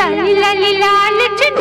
लाली लाली लाल चुनरिया